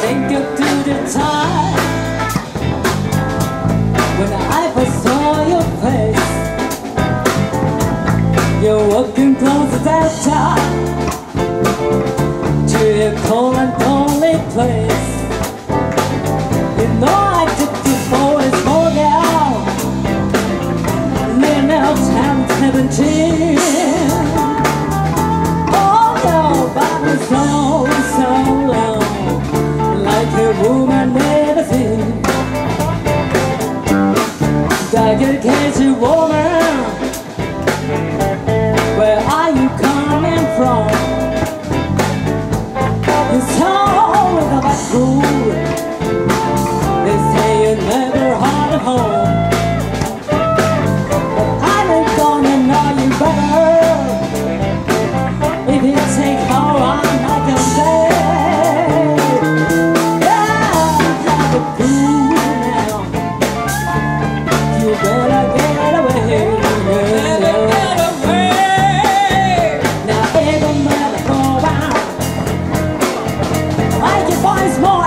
Thank you to the time. So so long, like a woman never seen. Tiger catch a woman. Make your boys more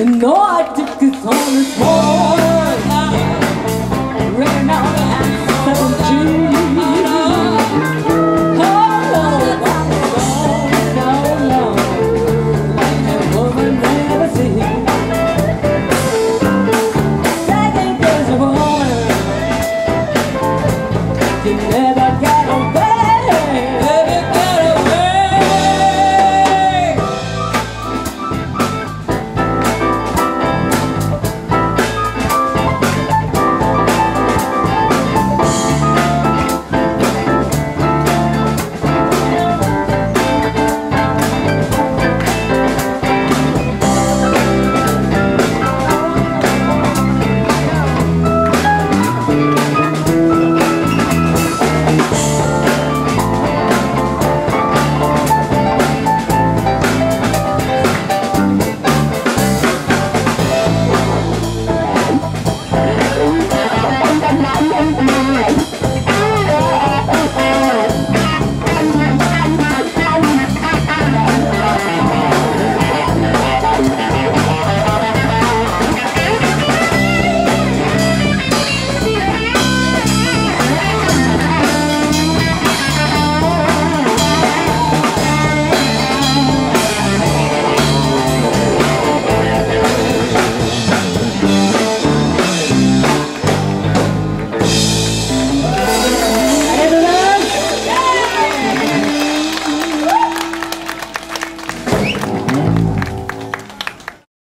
Genau, I dip this on the sonra